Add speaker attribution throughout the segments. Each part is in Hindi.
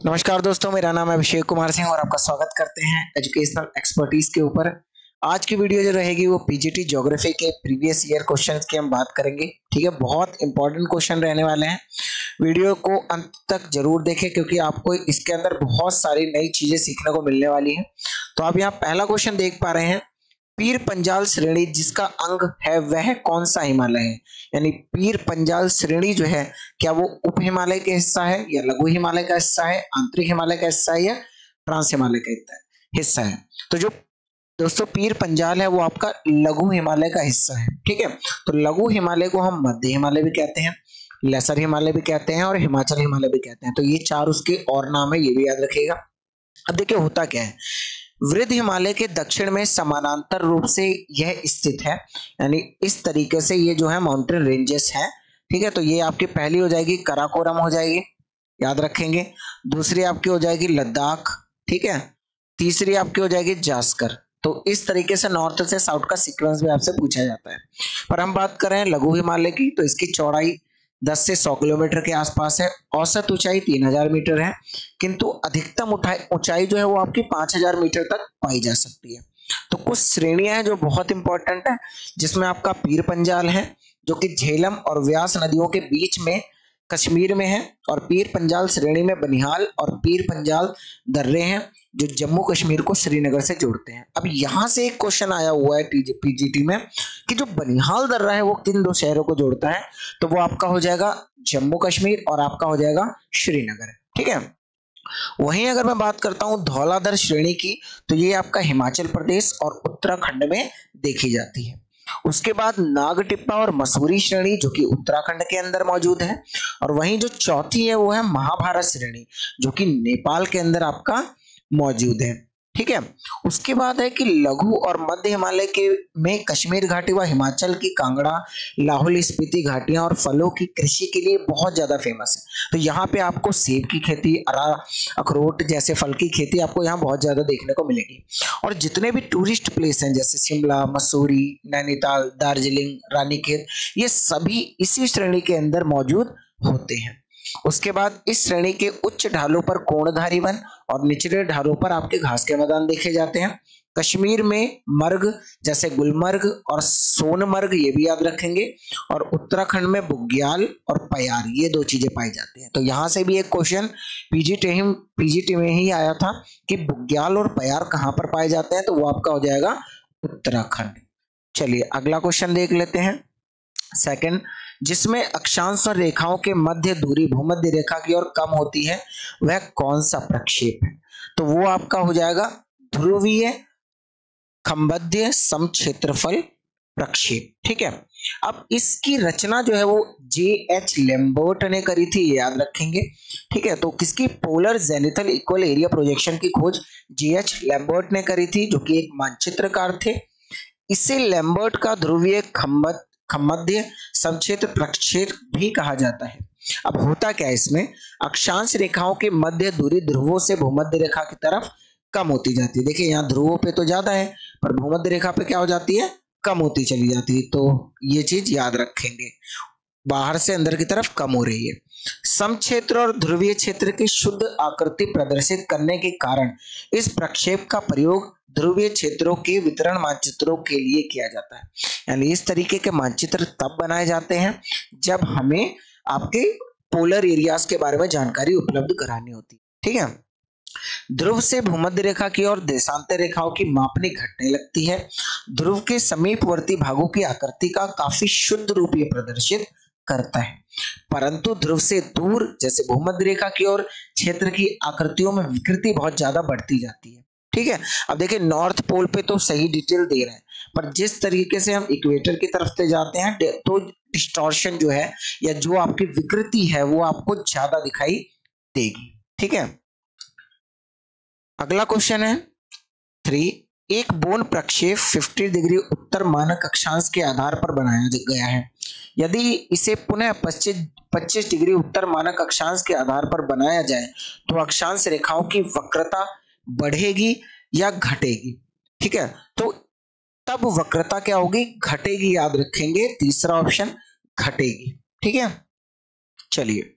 Speaker 1: नमस्कार दोस्तों, मेरा नाम है अभिषेक कुमार सिंह और आपका स्वागत करते हैं एजुकेशनल एक्सपर्टीज के ऊपर। आज की वीडियो जो रहेगी वो पीजीटी ज्योग्राफी के प्रीवियस ईयर क्वेश्चंस की हम बात करेंगे। ठीक है, बहुत इंपॉर्टेंट क्वेश्चन रहने वाले हैं। वीडियो को अंत तक ज़रूर देखें क्योंकि आपको इसके अंदर बहुत सारी नई चीज़ें सीखने को मिलने वाली है। तो आप यहाँ पहला क्वेश्चन देख पा रहे हैं। पीर पंजाल श्रेणी जिसका अंग है, वह कौन सा हिमालय है? यानी पीर पंजाल श्रेणी जो है, क्या वो उप हिमालय का हिस्सा है या लघु हिमालय का हिस्सा है, आंतरिक हिमालय का हिस्सा है या ट्रांस हिमालय का हिस्सा है। तो जो दोस्तों पीर पंजाल है, वो आपका लघु हिमालय का हिस्सा है, ठीक है? तो लघु हिमालय को हम मध्य हिमालय भी कहते हैं, लेसर हिमालय भी कहते हैं और हिमाचल हिमालय भी कहते हैं। तो ये चार उसके और नाम है, ये भी याद रखिएगा। अब देखिए होता क्या है? वृद्ध हिमालय के दक्षिण में समानांतर रूप से यह स्थित है। यानी इस तरीके से ये जो है माउंटेन रेंजेस है। ठीक है तो ये आपकी पहली हो जाएगी कराकोरम हो जाएगी, याद रखेंगे। दूसरी आपकी हो जाएगी लद्दाख, ठीक है। तीसरी आपकी हो जाएगी जास्कर। तो इस तरीके से नॉर्थ से साउथ का सीक्वेंस भी आपसे पूछा जाता है। पर हम बात कर लघु हिमालय की तो इसकी चौड़ाई 10 से 100 किलोमीटर के आसपास है। औसत ऊंचाई 3000 मीटर है। किंतु अधिकतम ऊंचाई जो है वो आपकी 5000 मीटर तक पाई जा सकती है। तो कुछ श्रेणियाँ हैं जो बहुत इंपॉर्टेंट है, जिसमें आपका पीर पंजाल है, जो कि झेलम और व्यास नदियों के बीच में कश्मीर में है और पीर पंजाल श्रेणी में बनिहाल और पीर पंजाल दर्रे हैं। जो जम्मू कश्मीर को श्रीनगर से जोड़ते हैं। अब यहाँ से एक क्वेश्चन आया हुआ है पीजीटी में कि जो बनिहाल दर्रा है वो किन दो शहरों को जोड़ता है तो वो आपका हो जाएगा जम्मू कश्मीर और आपका हो जाएगा श्रीनगर, ठीक है? वहीं अगर मैं बात करता हूँ धौलाधर श्रेणी की तो ये आपका हिमाचल प्रदेश और उत्तराखंड में देखी जाती है। उसके बाद नागटिप्पा और मसूरी श्रेणी, जो कि उत्तराखंड के अंदर मौजूद है, और वहीं जो चौथी है वो है महाभारत श्रेणी, जो कि नेपाल के अंदर आपका मौजूद है। ठीक है? उसके बाद है कि लघु और मध्य हिमालय के में कश्मीर घाटी व हिमाचल की कांगड़ा, लाहौल स्पीति घाटियाँ और फलों की कृषि के लिए बहुत ज़्यादा फ़ेमस है। तो यहाँ पे आपको सेब की खेती, अरा, अखरोट जैसे फल की खेती आपको यहाँ बहुत ज़्यादा देखने को मिलेगी। और जितने भी टूरिस्ट प्लेस हैं, जैसे शिमला, मसूरी, नैनीताल, दार्जिलिंग, रानीखेत, ये सभी इसी श्रेणी के अंदर मौजूद होते हैं। उसके बाद इस श्रेणी के उच्च ढालों पर कोणधारी वन और निचले ढारों पर आपके घास के मैदान देखे जाते हैं। कश्मीर में मर्ग जैसे गुलमर्ग और सोनमर्ग, ये भी याद रखेंगे। और उत्तराखंड में बुग्याल और पयार, ये दो चीज़ें पाई जाती हैं। तो यहाँ से भी एक क्वेश्चन पीजीटी पीजीटी में ही आया था कि बुग्याल और पयार कहाँ पर पाए जाते हैं तो वो आपका हो जाएगा उत्तराखंड। चलिए, अगला क्वेश्चन देख लेते हैं। सेकंड जिसमें अक्षांश और रेखाओं के मध्य दूरी भूमध्य रेखा की ओर कम होती है, वह कौन सा प्रक्षेप है? तो वो आपका हो जाएगा ध्रुवीय खम्बद्य सम क्षेत्रफल प्रक्षेप, ठीक है? अब इसकी रचना जो है वो जे एच लेम्बर्ट ने करी थी याद रखेंगे, ठीक है? तो किसकी? Polar zenithal equal area projection की खोज जे एच लेम्बर्ट ने करी थी, जो कि एक मानचित्रकार थे। इसे लेम्बर्ट का ध्रुवीय खम्बत मध्य समक्षेत्र प्रक्षेत्र भी कहा जाता है। अब होता क्या है इसमें? अक्षांश रेखाओं के मध्य दूरी ध्रुवों से भूमध्य रेखा की तरफ़ कम होती जाती है। देखिए, यहाँ ध्रुवों पे तो ज़्यादा है, पर भूमध्य रेखा पे क्या हो जाती है? कम होती चली जाती है। तो ये चीज़ याद रखेंगे। बाहर से अंदर की तरफ़ कम हो रही है। सम क्षेत्र और ध्रुवीय क्षेत्र की शुद्ध आकृति प्रदर्शित करने के कारण इस प्रक्षेप का प्रयोग ध्रुवीय क्षेत्रों के वितरण मानचित्रों के लिए किया जाता है। यानी इस तरीके के मानचित्र तब बनाए जाते हैं जब हमें आपके पोलर एरियाज़ के बारे में जानकारी उपलब्ध करानी होती है। ठीक है? ध्रुव से भूमध्य रेखा की और देशांतर रेखाओं की मापनी घटने लगती है। ध्रुव के समीपवर्ती भागों की आकृति का काफ़ी शुद्ध रूप प्रदर्शित करता है। परंतु ध्रुव से दूर, जैसे भूमध्य रेखा की ओर, क्षेत्र की आकृतियों में विकृति बहुत ज़्यादा बढ़ती जाती है। ठीक है? अब देखिए नॉर्थ पोल पे तो सही डिटेल दे रहे हैं। पर जिस तरीके से हम इक्वेटर की तरफ़ से जाते हैं तो डिस्टॉर्शन जो है, या जो आपकी विकृति है, वो आपको ज़्यादा दिखाई देगी। ठीक है? अगला क्वेश्चन है थ्री एक बोन प्रक्षेप 50 डिग्री उत्तर मानक अक्षांश के आधार पर बनाया गया है। यदि इसे पुनः 25 25 डिग्री उत्तर मानक अक्षांश के आधार पर बनाया जाए तो अक्षांश रेखाओं की वक्रता बढ़ेगी या घटेगी। ठीक है? तो तब वक्रता क्या होगी? घटेगी, याद रखेंगे। तीसरा ऑप्शन घटेगी। ठीक है? चलिए।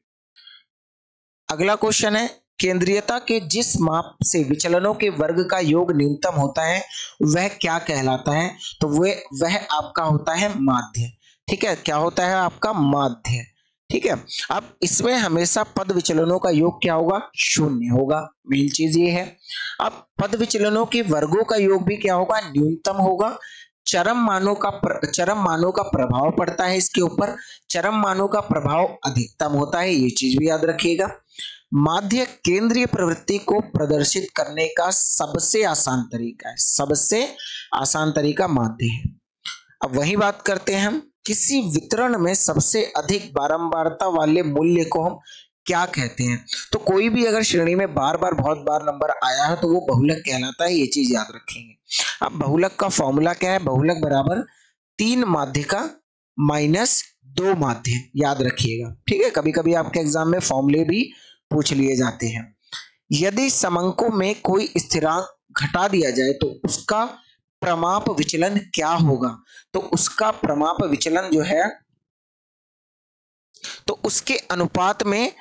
Speaker 1: अगला क्वेश्चन है केंद्रीयता के जिस माप से विचलनों के वर्ग का योग न्यूनतम होता है वह क्या कहलाता है? तो वह वह आपका होता है माध्य। ठीक है? क्या होता है आपका? माध्य। ठीक है? अब इसमें हमेशा पद विचलनों का योग क्या होगा? शून्य होगा। मेन चीज़ ये है। अब पद विचलनों के वर्गों का योग भी क्या होगा? न्यूनतम होगा। चरम मानों का प्र, चरम मानों का प्रभाव पड़ता है इसके ऊपर। चरम मानों का प्रभाव अधिकतम होता है। ये चीज़ भी याद रखिएगा। माध्य केंद्रीय प्रवृत्ति को प्रदर्शित करने का सबसे आसान तरीका है, सबसे आसान तरीका माध्य है। अब वही बात करते हैं हम, किसी वितरण में सबसे अधिक बारंबारता वाले मूल्य को हम क्या कहते हैं? तो कोई भी अगर श्रेणी में बार बार बहुत बार नंबर आया है तो वो बहुलक कहलाता है, ये चीज़ याद रखेंगे। अब बहुलक का फॉर्मूला क्या है? बहुलक बराबर तीन माध्य का माइनस दो माध्य, याद रखिएगा। ठीक है? कभी कभी आपके एग्ज़ाम में फॉर्मूले भी पूछ लिए जाते हैं। यदि समंकों में कोई स्थिरांक घटा दिया जाए तो उसका प्रमाप विचलन क्या होगा? तो उसका प्रमाप विचलन जो है तो उसके अनुपात में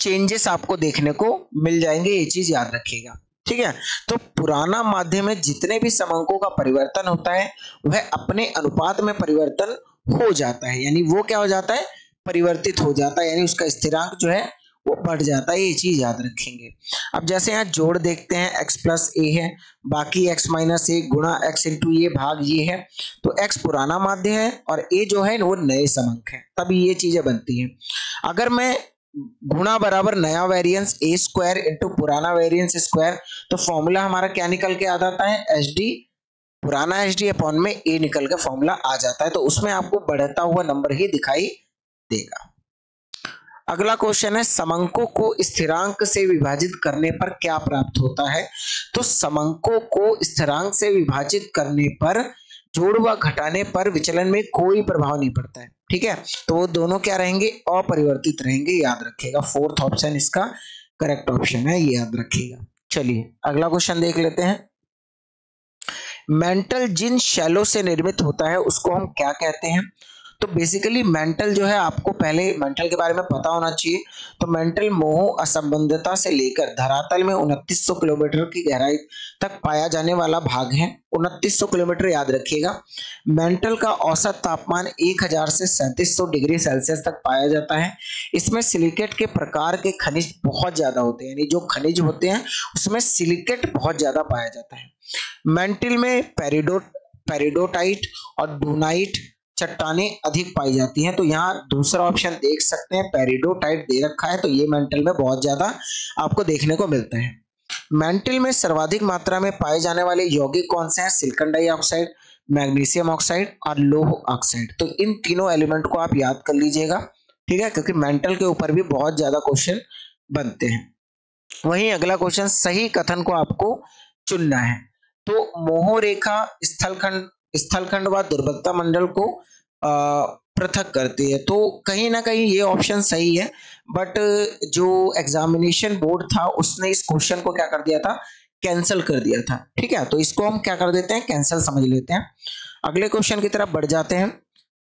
Speaker 1: चेंजेस आपको देखने को मिल जाएँगे, ये चीज़ याद रखिएगा। ठीक है? तो पुराना माध्यम में जितने भी समंकों का परिवर्तन होता है, वह अपने अनुपात में परिवर्तन हो जाता है। यानी वो क्या हो जाता है? परिवर्तित हो जाता है। यानी उसका स्थिरांक जो है वो बढ़ जाता है, ये चीज़ याद रखेंगे। अब जैसे यहाँ जोड़ देखते हैं, x प्लस ए है, बाकी x माइनस ए गुणा एक्स इंटू ये भाग ये है। तो x पुराना माध्य है और a जो है, वो नए समंक है। तभी ये चीज़ें बनती हैं। अगर मैं गुणा बराबर नया वेरिएंस ए स्क्वायर इंटू पुराना वेरिएंस स्क्वायर तो फॉर्मूला हमारा क्या निकल के आ जाता है? एच डी पुराना एच डी अपॉन में ए निकल के फॉर्मूला आ जाता है। तो उसमें आपको बढ़ता हुआ नंबर ही दिखाई देगा। अगला क्वेश्चन है, समंकों को स्थिरांक से विभाजित करने पर क्या प्राप्त होता है? तो समंकों को स्थिरांक से विभाजित करने पर, जोड़ व घटाने पर विचलन में कोई प्रभाव नहीं पड़ता है। ठीक है? तो वो दोनों क्या रहेंगे? अपरिवर्तित रहेंगे, याद रखिएगा। फोर्थ ऑप्शन इसका करेक्ट ऑप्शन है ये याद रखिएगा। चलिए, अगला क्वेश्चन देख लेते हैं। मेंटल जिन शैलों से निर्मित होता है, उसको हम क्या कहते हैं? तो बेसिकली मेंटल जो है आपको पहले मेंटल के बारे में पता होना चाहिए। तो मेंटल मोह असंबंधता से लेकर धरातल में 2900 किलोमीटर की गहराई तक पाया जाने वाला भाग है। 2900 किलोमीटर याद रखिएगा। मेंटल का औसत तापमान 1000 से 3700 डिग्री सेल्सियस तक पाया जाता है। इसमें सिलिकेट के प्रकार के खनिज बहुत ज़्यादा होते हैं। यानी जो खनिज होते हैं, उसमें सिलिकेट बहुत ज़्यादा पाया जाता है। मेंटल में पेरिडो पेरिडोटाइट और डूनाइट चट्टाने अधिक पाई जाती हैं। तो यहाँ दूसरा ऑप्शन देख सकते हैं पेरिडोटाइट दे रखा है। तो ये मेंटल में बहुत ज़्यादा आपको देखने को मिलता है। मेंटल में सर्वाधिक मात्रा में पाए जाने वाले यौगिक कौन से हैं? सिलिकन डाइऑक्साइड मैग्नीशियम ऑक्साइड और लोह ऑक्साइड तो इन तीनों एलिमेंट को आप याद कर लीजिएगा, ठीक है? क्योंकि मेंटल के ऊपर भी बहुत ज़्यादा क्वेश्चन बनते हैं। वहीं अगला क्वेश्चन सही कथन को आपको चुनना है। तो मोह रेखा स्थलखंड स्थलखंड व दुर्बलता मंडल को पृथक करती है। तो कहीं ना कहीं ये ऑप्शन सही है बट जो एग्जामिनेशन बोर्ड था, उसने इस क्वेश्चन को क्या कर दिया था? कैंसिल कर दिया था। ठीक है? तो इसको हम क्या कर देते हैं? कैंसिल समझ लेते हैं। अगले क्वेश्चन की तरफ़ बढ़ जाते हैं।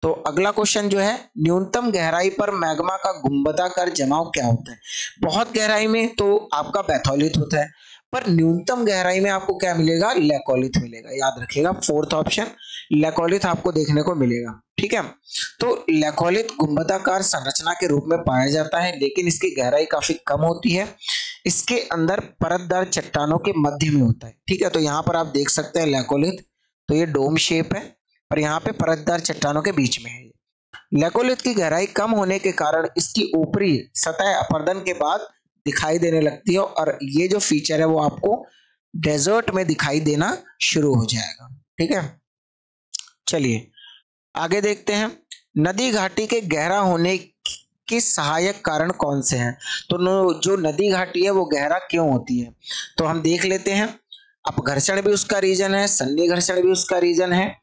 Speaker 1: तो अगला क्वेश्चन जो है, न्यूनतम गहराई पर मैग्मा का गुंबदाकार जमाव क्या होता है? बहुत गहराई में तो आपका बैथोलित होता है। पर न्यूनतम गहराई में आपको क्या मिलेगा? लेकोलिथ मिलेगा। याद रखिएगा फोर्थ ऑप्शन लेकोलिथ आपको देखने को मिलेगा। ठीक है? तो लेकोलिथ गुंबदाकार संरचना के रूप में पाया जाता है, लेकिन इसकी गहराई काफ़ी कम होती है। इसके अंदर परतदार चट्टानों के मध्य में होता है। ठीक है? तो यहाँ पर आप देख सकते हैं लेकोलिथ तो ये डोम शेप है और यहाँ पे परतदार चट्टानों के बीच में है लेकोलिथ की गहराई कम होने के कारण इसकी ऊपरी सतह अपर्दन के बाद दिखाई देने लगती है और ये जो फीचर है वो आपको डेजर्ट में दिखाई देना शुरू हो जाएगा। ठीक है? चलिए, आगे देखते हैं। नदी घाटी के गहरा होने के सहायक कारण कौन से हैं? तो जो नदी घाटी है वो गहरा क्यों होती है? तो हम देख लेते हैं। अपघर्षण भी उसका रीजन है सन्नी घर्षण भी उसका रीजन है,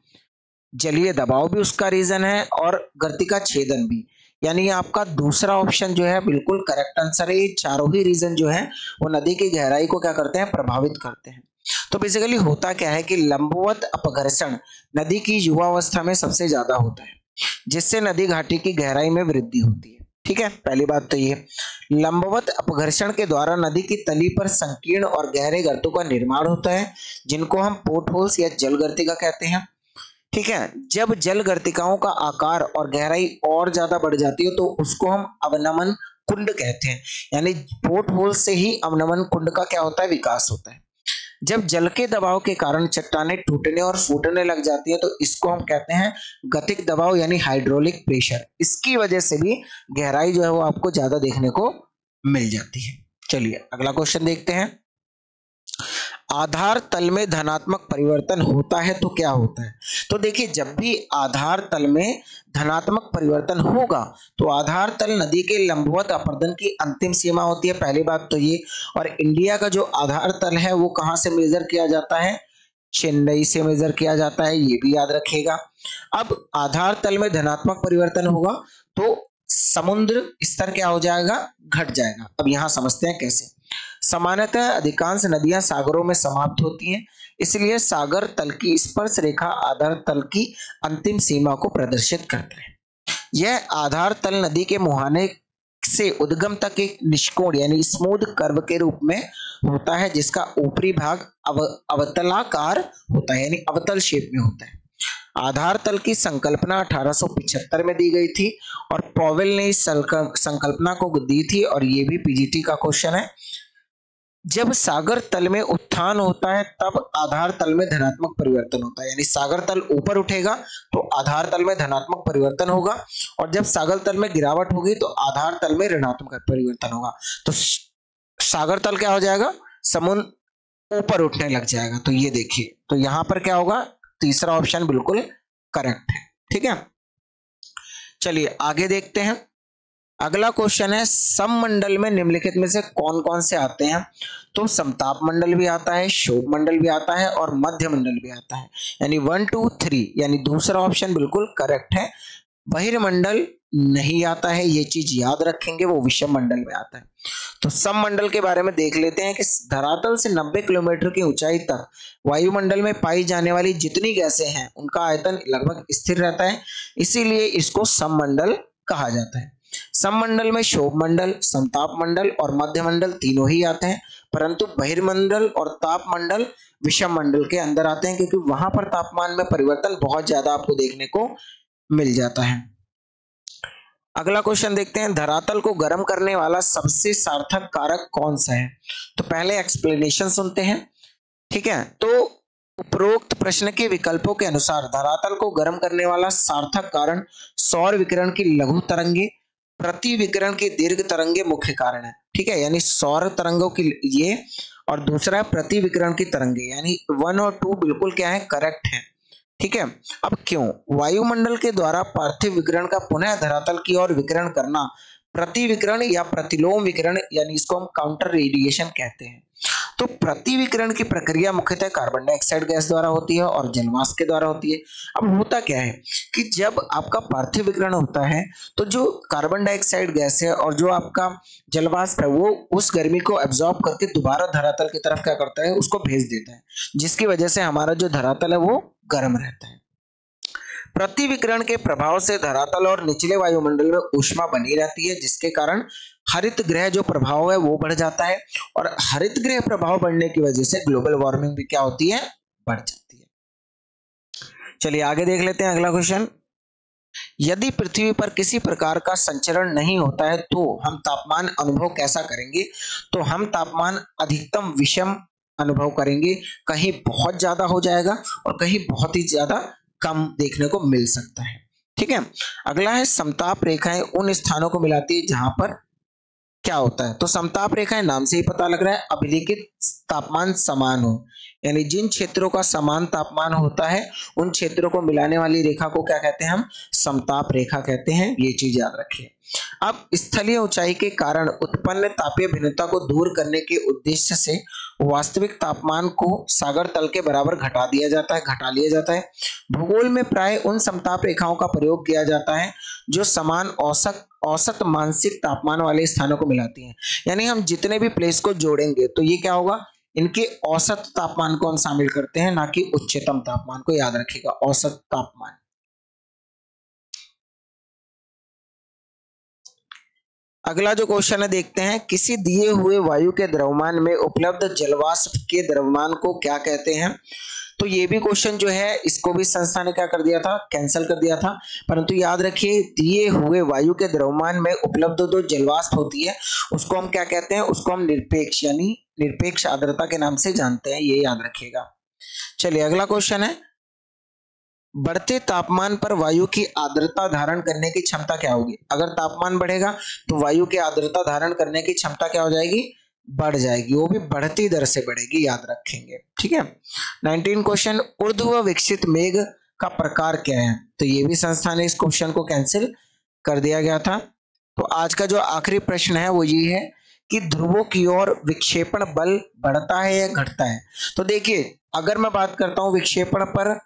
Speaker 1: जलीय दबाव भी उसका रीजन है और गर्ति का छेदन भी। यानी आपका दूसरा ऑप्शन जो है, बिल्कुल करेक्ट आंसर है। ये चारों ही रीजन जो है, वो नदी की गहराई को क्या करते हैं? प्रभावित करते हैं। तो बेसिकली होता क्या है कि लंबवत अपघर्षण नदी की युवावस्था में सबसे ज़्यादा होता है, जिससे नदी घाटी की गहराई में वृद्धि होती है। ठीक है? पहली बात तो ये। लंबवत अपघर्षण के द्वारा नदी की तली पर संकीर्ण और गहरे गर्तों का निर्माण होता है, जिनको हम पोर्ट होल्स या जल गर्तिका कहते हैं। ठीक है? जब जल गर्तिकाओं का आकार और गहराई और ज़्यादा बढ़ जाती है तो उसको हम अवनमन कुंड कहते हैं। यानी पोर्ट होल से ही अवनमन कुंड का क्या होता है? विकास होता है। जब जल के दबाव के कारण चट्टाने टूटने और फूटने लग जाती है तो इसको हम कहते हैं गतिक दबाव, यानी हाइड्रोलिक प्रेशर। इसकी वजह से भी गहराई जो है वो आपको ज़्यादा देखने को मिल जाती है। चलिए, अगला क्वेश्चन देखते हैं। आधार तल में धनात्मक परिवर्तन होता है तो क्या होता है? तो देखिए, जब भी आधार तल में धनात्मक परिवर्तन होगा तो आधार तल नदी के लंबवत अपर्दन की अंतिम सीमा होती है। पहली बात तो ये, और इंडिया का जो आधार तल है, वो कहाँ से मेजर किया जाता है? चेन्नई से मेजर किया जाता है, ये भी याद रखिएगा। अब आधार तल में धनात्मक परिवर्तन होगा तो समुद्र स्तर क्या हो जाएगा? घट जाएगा। अब यहाँ समझते हैं कैसे। सामान्यतः अधिकांश नदियाँ सागरों में समाप्त होती हैं इसलिए सागर तल की स्पर्श रेखा आधार तल की अंतिम सीमा को प्रदर्शित करते हैं। यह आधार तल नदी के मुहाने से उद्गम तक एक निष्कोण यानी स्मूथ कर्व के रूप में होता है जिसका ऊपरी भाग अव, अवतलाकार होता है यानी अवतल शेप में होता है। आधार तल की संकल्पना 1875 में दी गई थी और पॉवेल ने इस संकल्पना को दी थी और ये भी पीजीटी का क्वेश्चन है। जब सागर तल में उत्थान होता है, तब आधार तल में धनात्मक परिवर्तन होता है। यानी सागर तल ऊपर उठेगा तो आधार तल में धनात्मक परिवर्तन होगा, और जब सागर तल में गिरावट होगी तो आधार तल में ऋणात्मक परिवर्तन होगा। तो सागर तल क्या हो जाएगा? समुद्र ऊपर उठने लग जाएगा। तो ये देखिए तो यहाँ पर क्या होगा? तीसरा ऑप्शन बिल्कुल करेक्ट है। ठीक है? चलिए, आगे देखते हैं। अगला क्वेश्चन है सम मंडल में निम्नलिखित में से कौन कौन से आते हैं? तो समताप मंडल भी आता है शोभ मंडल भी आता है और मध्य मंडल भी आता है। यानी वन टू थ्री यानी दूसरा ऑप्शन बिल्कुल करेक्ट है। बहिर्मंडल नहीं आता है, ये चीज़ याद रखेंगे, वो विषम मंडल में आता है। तो सम मंडल के बारे में देख लेते हैं कि धरातल से 90 किलोमीटर की ऊंचाई तक वायुमंडल में पाई जाने वाली जितनी गैसें हैं, उनका आयतन लगभग स्थिर रहता है। इसीलिए इसको सम मंडल कहा जाता है। सममंडल में शोभ मंडल समताप मंडल और मध्य मंडल तीनों ही आते हैं, परंतु बहिर्मंडल और ताप मंडल विषम मंडल के अंदर आते हैं, क्योंकि वहाँ पर तापमान में परिवर्तन बहुत ज़्यादा आपको देखने को मिल जाता है। अगला क्वेश्चन देखते हैं, धरातल को गर्म करने वाला सबसे सार्थक कारक कौन सा है? तो पहले एक्सप्लेनेशन सुनते हैं, ठीक है? तो उपरोक्त प्रश्न के विकल्पों के अनुसार धरातल को गर्म करने वाला सार्थक कारण सौर विकिरण की लघु तरंगे, प्रति विकिरण की दीर्घ तरंगे मुख्य कारण है। ठीक है? यानी सौर तरंगों की ये और दूसरा है प्रति विकिरण की तरंगे। यानी वन और टू बिल्कुल क्या है? करेक्ट है। ठीक है? अब क्यों? वायुमंडल के द्वारा पार्थिव विकिरण का पुनः धरातल की ओर विकिरण करना प्रति विकिरण या प्रतिलोम विकरण, यानी इसको हम काउंटर रेडिएशन कहते हैं। तो प्रतिविकरण की प्रक्रिया मुख्यतः कार्बन डाइऑक्साइड गैस द्वारा होती है और जलवाष्प के द्वारा होती है। अब होता क्या है कि जब आपका पार्थिव विकरण होता है तो जो कार्बन डाइऑक्साइड गैस है और जो आपका जलवाष्प है, वो उस गर्मी को एब्जॉर्ब करके दोबारा धरातल की तरफ़ क्या करता है, उसको भेज देता है। जिसकी वजह से हमारा जो धरातल है, वो गर्म रहता है। प्रतिविकरण के प्रभाव से धरातल और निचले वायुमंडल में ऊष्मा बनी रहती है, जिसके कारण हरित ग्रह जो प्रभाव है वो बढ़ जाता है और हरित ग्रह प्रभाव बढ़ने की वजह से ग्लोबल वार्मिंग भी क्या होती है? बढ़ जाती है। चलिए आगे देख लेते हैं अगला क्वेश्चन। यदि पृथ्वी पर किसी प्रकार का संचरण नहीं होता है तो हम तापमान अनुभव कैसा करेंगे? तो हम तापमान अधिकतम विषम अनुभव करेंगे। कहीं बहुत ज़्यादा हो जाएगा और कहीं बहुत ही ज़्यादा कम देखने को मिल सकता है। ठीक है? अगला है समताप रेखाएँ उन स्थानों को मिलाती है जहाँ पर क्या होता है? तो समताप रेखाएँ नाम से ही पता लग रहा है अभिलिखित तापमान समान हो। यानी जिन क्षेत्रों का समान तापमान होता है, उन क्षेत्रों को मिलाने वाली रेखा को क्या कहते हैं हम? समताप रेखा कहते हैं। ये चीज़ याद रखिए। अब स्थलीय ऊंचाई के कारण उत्पन्न तापीय भिन्नता को दूर करने के उद्देश्य से वास्तविक तापमान को सागर तल के बराबर घटा दिया जाता है, घटा लिया जाता है। भूगोल में प्राय उन समताप रेखाओं का प्रयोग किया जाता है, जो समान औसत औसत मानसिक तापमान वाले स्थानों को मिलाती हैं। यानी हम जितने भी प्लेस को जोड़ेंगे तो ये क्या होगा? इनके औसत तापमान को हम शामिल करते हैं, ना कि उच्चतम तापमान को याद रखिएगा, औसत तापमान। अगला जो क्वेश्चन है, देखते हैं, किसी दिए हुए वायु के द्रव्यमान में उपलब्ध जलवाष्प के द्रव्यमान को क्या कहते हैं? तो ये भी क्वेश्चन जो है, इसको भी संस्था ने क्या कर दिया था? कैंसिल कर दिया था। परंतु याद रखिए, दिए हुए वायु के द्रव्यमान में उपलब्ध जो जलवाष्प होती है, उसको हम क्या कहते हैं? उसको हम निरपेक्ष, यानी निरपेक्ष आर्द्रता के नाम से जानते हैं, ये याद रखिएगा। चलिए, अगला क्वेश्चन है। बढ़ते तापमान पर वायु की आर्द्रता धारण करने की क्षमता क्या होगी? अगर तापमान बढ़ेगा तो वायु की आर्द्रता धारण करने की क्षमता क्या हो जाएगी? बढ़ जाएगी। वो भी बढ़ती दर से बढ़ेगी, याद रखेंगे। ठीक है? नाइनटीन क्वेश्चन ऊर्ध्व विकसित मेघ का प्रकार क्या है? तो ये भी संस्था ने इस क्वेश्चन को कैंसिल कर दिया गया था। तो आज का जो आखिरी प्रश्न है, वो ये है। कि ध्रुवों की ओर विक्षेपण बल बढ़ता है या घटता है। तो देखिए, अगर मैं बात करता हूँ विक्षेपण पर,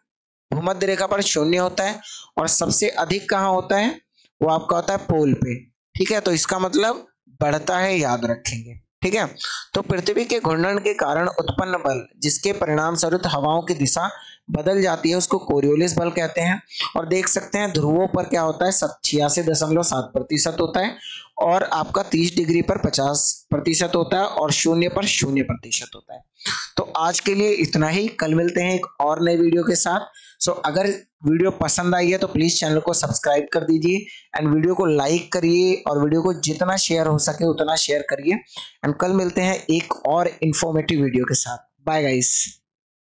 Speaker 1: भूमध्य रेखा पर शून्य होता है और सबसे अधिक कहाँ होता है? वो आपका होता है पोल पे। ठीक है तो इसका मतलब बढ़ता है, याद रखेंगे। ठीक है? तो पृथ्वी के घूर्णन के कारण उत्पन्न बल, जिसके परिणाम स्वरूप हवाओं की दिशा बदल जाती है, उसको कोरियोलिस बल कहते हैं। और देख सकते हैं, ध्रुवों पर क्या होता है? छियासी दशमलव सात प्रतिशत होता है और आपका तीस डिग्री पर पचास प्रतिशत होता है और शून्य पर शून्य प्रतिशत होता है। तो आज के लिए इतना ही। कल मिलते हैं एक और नए वीडियो के साथ। सो अगर वीडियो पसंद आई है तो प्लीज़ चैनल को सब्सक्राइब कर दीजिए एंड वीडियो को लाइक करिए और वीडियो को जितना शेयर हो सके, उतना शेयर करिए। एंड कल मिलते हैं एक और इन्फॉर्मेटिव वीडियो के साथ। Bye guys